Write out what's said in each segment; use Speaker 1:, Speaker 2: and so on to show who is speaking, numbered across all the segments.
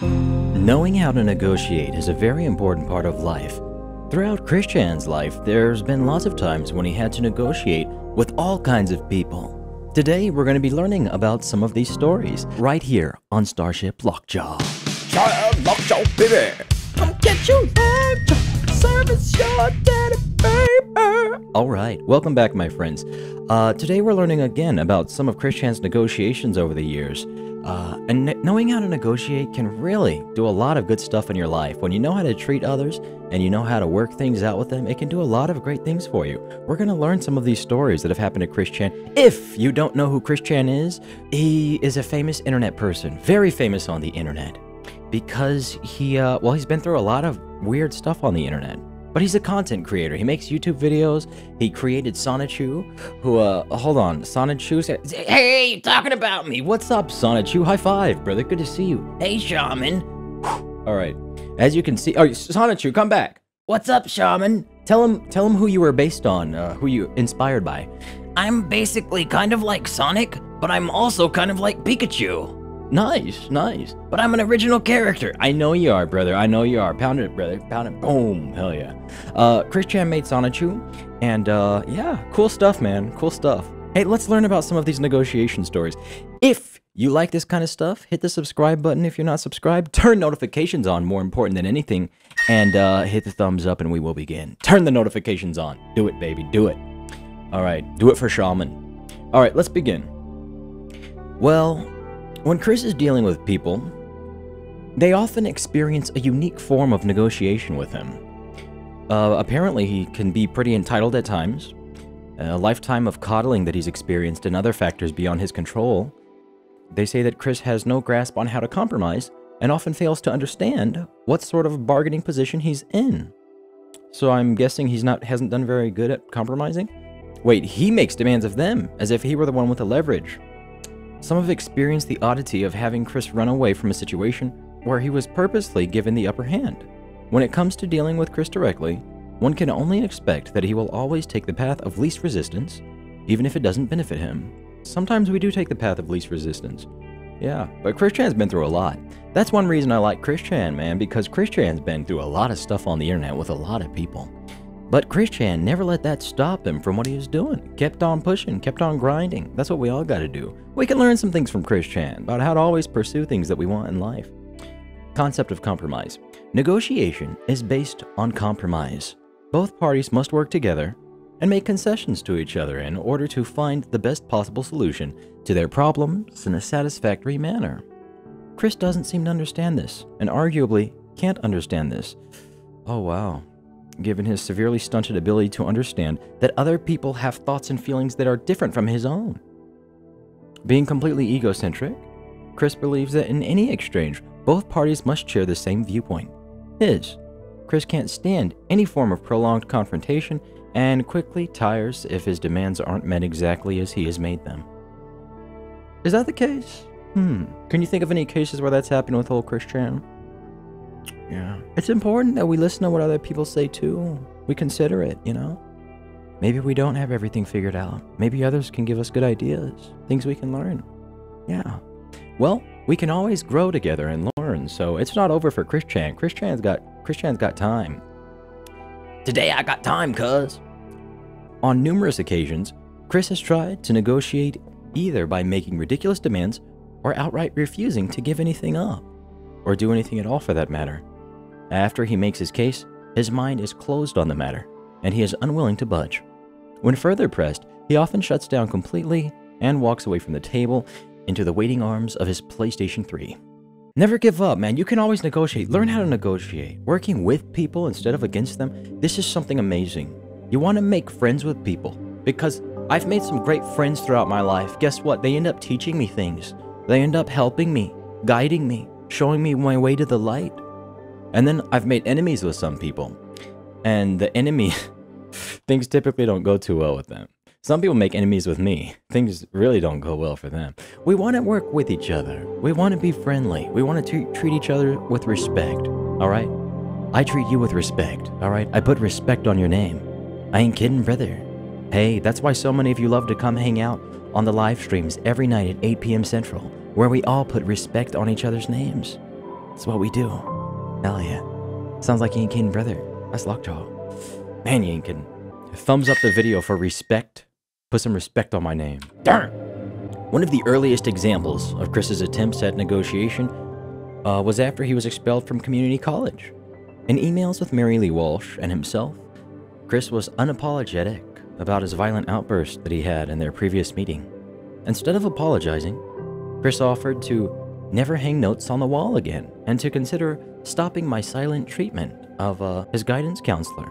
Speaker 1: Knowing how to negotiate is a very important part of life. Throughout Christian's life, there's been lots of times when he had to negotiate with all kinds of people. Today, we're going to be learning about some of these stories right here on Starship Lockjaw.
Speaker 2: Starship Lockjaw, baby!
Speaker 1: Come get your service your daddy, baby! Alright, welcome back, my friends. Uh, today, we're learning again about some of Christian's negotiations over the years. Uh, and knowing how to negotiate can really do a lot of good stuff in your life. When you know how to treat others and you know how to work things out with them, it can do a lot of great things for you. We're going to learn some of these stories that have happened to Chris Chan. If you don't know who Chris Chan is, he is a famous internet person, very famous on the internet, because he, uh, well, he's been through a lot of weird stuff on the internet. But he's a content creator. He makes YouTube videos. He created Sonichu, who, uh, hold on, Sonichu said, Hey, you talking about me? What's up, Sonichu? High five, brother. Good to see you. Hey, Shaman. All right. As you can see, oh, Sonichu, come back. What's up, Shaman? Tell him, tell him who you were based on, uh, who you inspired by. I'm basically kind of like Sonic, but I'm also kind of like Pikachu. Nice, nice. But I'm an original character. I know you are, brother. I know you are. Pound it, brother. Pound it. Boom. Hell yeah. Uh, Chris Chan made Sonichu. And, uh, yeah, cool stuff, man. Cool stuff. Hey, let's learn about some of these negotiation stories. If you like this kind of stuff, hit the subscribe button if you're not subscribed. Turn notifications on, more important than anything. And, uh, hit the thumbs up and we will begin. Turn the notifications on. Do it, baby. Do it. All right. Do it for Shaman. All right, let's begin. Well, when Chris is dealing with people, they often experience a unique form of negotiation with him. Uh, apparently, he can be pretty entitled at times, a lifetime of coddling that he's experienced, and other factors beyond his control. They say that Chris has no grasp on how to compromise and often fails to understand what sort of bargaining position he's in. So I'm guessing he's not hasn't done very good at compromising. Wait, he makes demands of them as if he were the one with the leverage. Some have experienced the oddity of having Chris run away from a situation where he was purposely given the upper hand. When it comes to dealing with Chris directly, one can only expect that he will always take the path of least resistance, even if it doesn't benefit him. Sometimes we do take the path of least resistance. Yeah, but Chris Chan's been through a lot. That's one reason I like Chris Chan, man, because Chris Chan's been through a lot of stuff on the internet with a lot of people. But Chris Chan never let that stop him from what he was doing. Kept on pushing, kept on grinding. That's what we all got to do. We can learn some things from Chris Chan about how to always pursue things that we want in life. Concept of compromise. Negotiation is based on compromise. Both parties must work together and make concessions to each other in order to find the best possible solution to their problems in a satisfactory manner. Chris doesn't seem to understand this, and arguably can't understand this. Oh wow, given his severely stunted ability to understand that other people have thoughts and feelings that are different from his own. Being completely egocentric, Chris believes that in any exchange, both parties must share the same viewpoint his. Chris can't stand any form of prolonged confrontation and quickly tires if his demands aren't met exactly as he has made them. Is that the case? Hmm. Can you think of any cases where that's happened with old Chris Chan? Yeah. It's important that we listen to what other people say too. We consider it, you know? Maybe we don't have everything figured out. Maybe others can give us good ideas, things we can learn. Yeah. Well, we can always grow together and learn, so it's not over for Chris Chan. Chris Chan's got Chris Chan's got time. Today I got time, cuz. On numerous occasions, Chris has tried to negotiate either by making ridiculous demands or outright refusing to give anything up, or do anything at all for that matter. After he makes his case, his mind is closed on the matter, and he is unwilling to budge. When further pressed, he often shuts down completely and walks away from the table into the waiting arms of his PlayStation 3. Never give up, man. You can always negotiate. Learn how to negotiate. Working with people instead of against them, this is something amazing. You want to make friends with people because I've made some great friends throughout my life. Guess what? They end up teaching me things. They end up helping me, guiding me, showing me my way to the light. And then I've made enemies with some people. And the enemy, things typically don't go too well with them. Some people make enemies with me. Things really don't go well for them. We want to work with each other. We want to be friendly. We want to treat each other with respect. All right? I treat you with respect. All right? I put respect on your name. I ain't kidding, brother. Hey, that's why so many of you love to come hang out on the live streams every night at 8 p.m. Central, where we all put respect on each other's names. That's what we do. Hell yeah. Sounds like kidding, brother. That's Lockjaw. Man, you ain't kidding. Thumbs up the video for respect. Put some respect on my name. Darn! One of the earliest examples of Chris's attempts at negotiation uh, was after he was expelled from community college. In emails with Mary Lee Walsh and himself, Chris was unapologetic about his violent outburst that he had in their previous meeting. Instead of apologizing, Chris offered to never hang notes on the wall again and to consider stopping my silent treatment of uh, his guidance counselor.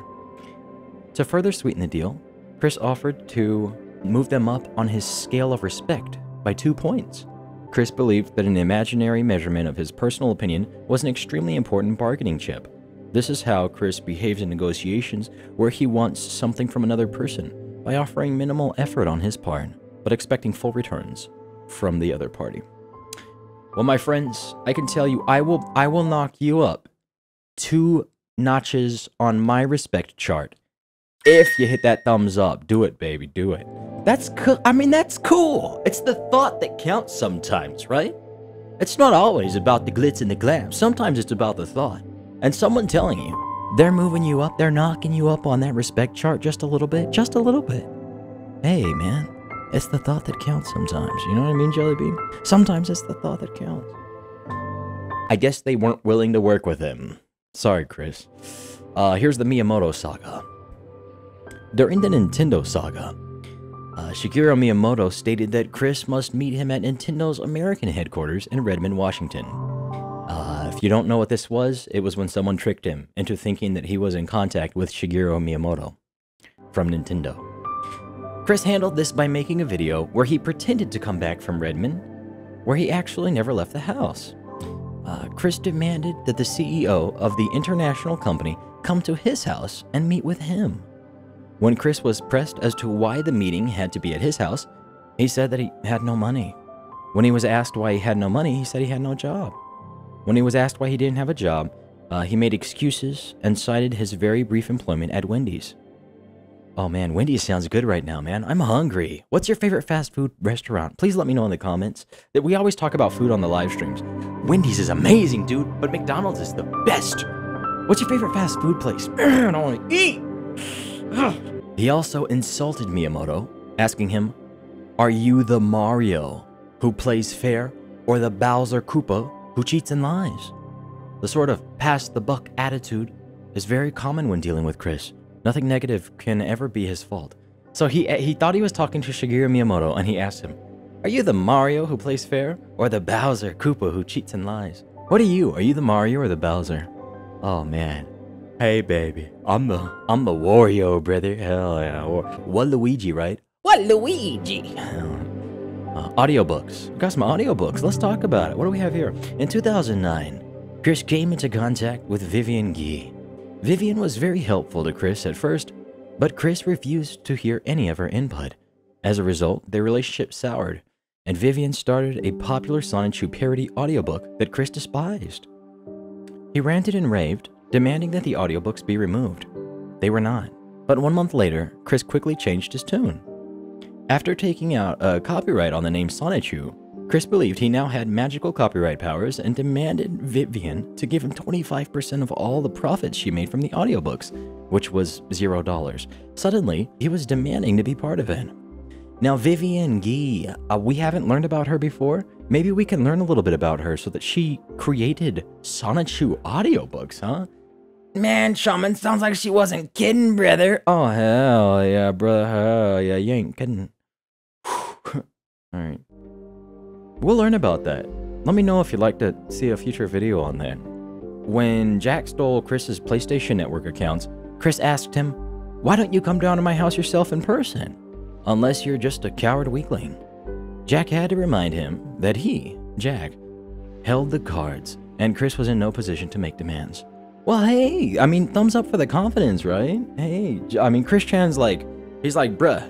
Speaker 1: To further sweeten the deal, Chris offered to move them up on his scale of respect by two points. Chris believed that an imaginary measurement of his personal opinion was an extremely important bargaining chip. This is how Chris behaves in negotiations where he wants something from another person by offering minimal effort on his part, but expecting full returns from the other party. Well, my friends, I can tell you I will I will knock you up two notches on my respect chart if you hit that thumbs up. Do it, baby, do it. That's cool. I mean, that's cool. It's the thought that counts sometimes, right? It's not always about the glitz and the glam. Sometimes it's about the thought. And someone telling you, they're moving you up, they're knocking you up on that respect chart just a little bit, just a little bit. Hey, man, it's the thought that counts sometimes. You know what I mean, Jellybean? Sometimes it's the thought that counts. I guess they weren't willing to work with him. Sorry, Chris. Uh, here's the Miyamoto saga. During the Nintendo saga, uh, Shigeru Miyamoto stated that Chris must meet him at Nintendo's American headquarters in Redmond, Washington. Uh, if you don't know what this was, it was when someone tricked him into thinking that he was in contact with Shigeru Miyamoto from Nintendo. Chris handled this by making a video where he pretended to come back from Redmond, where he actually never left the house. Uh, Chris demanded that the CEO of the international company come to his house and meet with him. When Chris was pressed as to why the meeting had to be at his house, he said that he had no money. When he was asked why he had no money, he said he had no job. When he was asked why he didn't have a job, uh, he made excuses and cited his very brief employment at Wendy's. Oh man, Wendy's sounds good right now, man. I'm hungry. What's your favorite fast food restaurant? Please let me know in the comments. That we always talk about food on the live streams. Wendy's is amazing, dude, but McDonald's is the best. What's your favorite fast food place? I want to eat. He also insulted Miyamoto, asking him, Are you the Mario who plays fair or the Bowser Koopa who cheats and lies? The sort of pass the buck attitude is very common when dealing with Chris. Nothing negative can ever be his fault. So he he thought he was talking to Shigeru Miyamoto and he asked him, "Are you the Mario who plays fair or the Bowser Koopa who cheats and lies? What are you? Are you the Mario or the Bowser?" Oh man. Hey baby, I'm the I'm the Wario brother. Hell yeah. Or what Luigi, right? What Luigi? Uh, audiobooks. Got some audiobooks. Let's talk about it. What do we have here? In 2009, Chris came into contact with Vivian Gee. Vivian was very helpful to Chris at first, but Chris refused to hear any of her input. As a result, their relationship soured, and Vivian started a popular Sonichu parody audiobook that Chris despised. He ranted and raved, demanding that the audiobooks be removed. They were not, but one month later, Chris quickly changed his tune. After taking out a copyright on the name Sonichu, Chris believed he now had magical copyright powers and demanded Vivian to give him 25% of all the profits she made from the audiobooks, which was $0. Suddenly, he was demanding to be part of it. Now, Vivian Gee, uh, we haven't learned about her before. Maybe we can learn a little bit about her so that she created Sonichu audiobooks, huh? Man, Shaman, sounds like she wasn't kidding, brother. Oh, hell yeah, brother. Hell yeah, you ain't kidding. Alright. We'll learn about that. Let me know if you'd like to see a future video on that. When Jack stole Chris's PlayStation Network accounts, Chris asked him, Why don't you come down to my house yourself in person? Unless you're just a coward weakling. Jack had to remind him that he, Jack, held the cards, and Chris was in no position to make demands. Well, hey, I mean, thumbs up for the confidence, right? Hey, I mean, Chris Chan's like, he's like, bruh,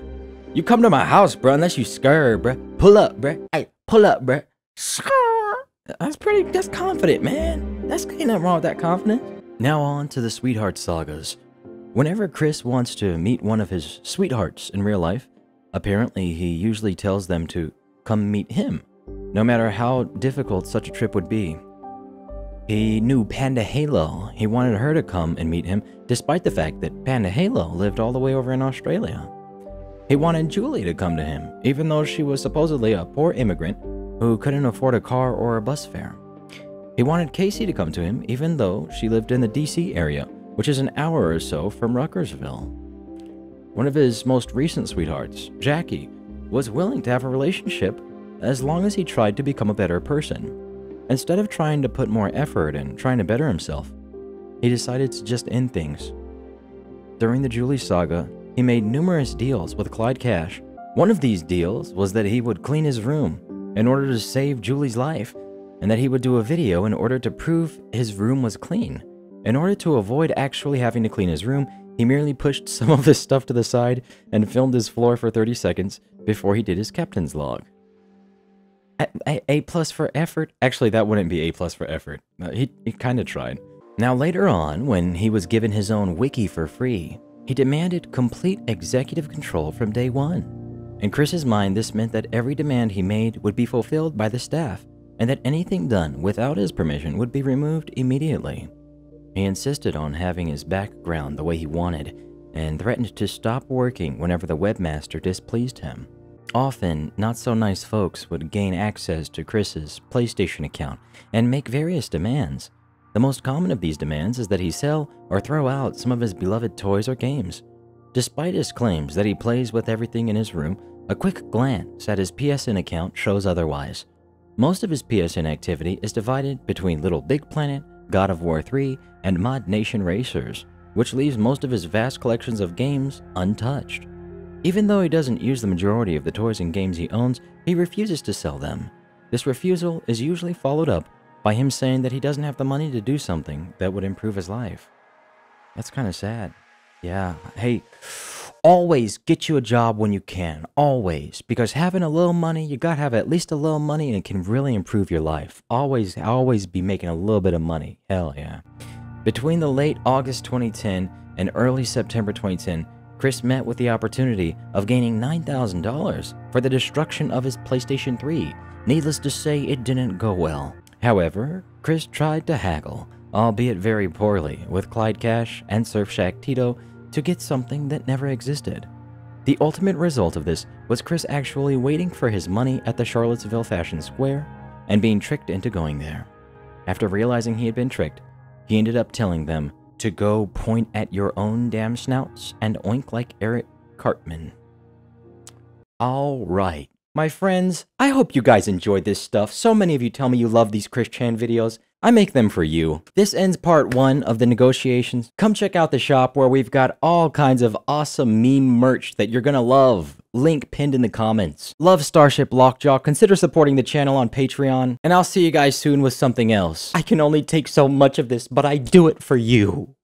Speaker 1: you come to my house, bruh, unless you scared, bruh. Pull up, bruh. Hey, pull up, bruh. That's pretty, that's confident, man. That's ain't nothing wrong with that confidence. Now on to the sweetheart sagas. Whenever Chris wants to meet one of his sweethearts in real life, apparently he usually tells them to come meet him, no matter how difficult such a trip would be. He knew Panda Halo. He wanted her to come and meet him, despite the fact that Panda Halo lived all the way over in Australia. He wanted Julie to come to him, even though she was supposedly a poor immigrant who couldn't afford a car or a bus fare. He wanted Casey to come to him, even though she lived in the DC area, which is an hour or so from Ruckersville. One of his most recent sweethearts, Jackie, was willing to have a relationship as long as he tried to become a better person. Instead of trying to put more effort and trying to better himself, he decided to just end things. During the Julie saga, he made numerous deals with Clyde Cash. One of these deals was that he would clean his room in order to save Julie's life, and that he would do a video in order to prove his room was clean. In order to avoid actually having to clean his room, he merely pushed some of his stuff to the side and filmed his floor for 30 seconds before he did his captain's log. A, a, a plus for effort? Actually, that wouldn't be A plus for effort. Uh, he, he kind of tried. Now, later on, when he was given his own wiki for free, he demanded complete executive control from day one. In Chris's mind, this meant that every demand he made would be fulfilled by the staff, and that anything done without his permission would be removed immediately. He insisted on having his background the way he wanted, and threatened to stop working whenever the webmaster displeased him. Often, not so nice folks would gain access to Chris's PlayStation account and make various demands, the most common of these demands is that he sell or throw out some of his beloved toys or games. Despite his claims that he plays with everything in his room, a quick glance at his PSN account shows otherwise. Most of his PSN activity is divided between Little Big Planet, God of War 3, and Mod Nation Racers, which leaves most of his vast collections of games untouched. Even though he doesn't use the majority of the toys and games he owns, he refuses to sell them. This refusal is usually followed up by him saying that he doesn't have the money to do something that would improve his life. That's kind of sad. Yeah. Hey, always get you a job when you can. Always. Because having a little money, you got to have at least a little money and it can really improve your life. Always, always be making a little bit of money. Hell yeah. Between the late August 2010 and early September 2010, Chris met with the opportunity of gaining $9,000 for the destruction of his PlayStation 3. Needless to say, it didn't go well. However, Chris tried to haggle, albeit very poorly, with Clyde Cash and Surfshack Tito to get something that never existed. The ultimate result of this was Chris actually waiting for his money at the Charlottesville Fashion Square and being tricked into going there. After realizing he had been tricked, he ended up telling them to go point at your own damn snouts and oink like Eric Cartman. All right. My friends, I hope you guys enjoyed this stuff. So many of you tell me you love these Chris Chan videos. I make them for you. This ends part one of the negotiations. Come check out the shop where we've got all kinds of awesome meme merch that you're gonna love. Link pinned in the comments. Love Starship Lockjaw. Consider supporting the channel on Patreon. And I'll see you guys soon with something else. I can only take so much of this, but I do it for you.